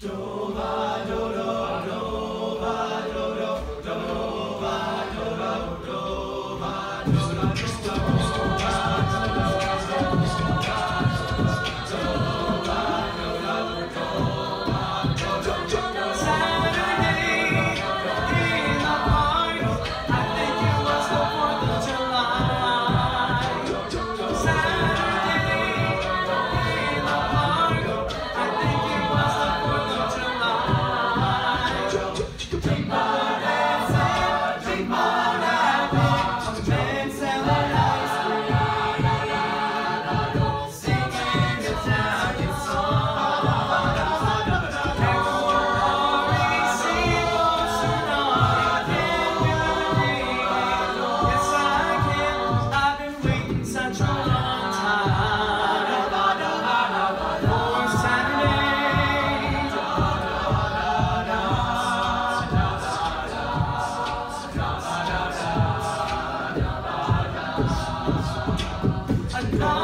Dove Lord.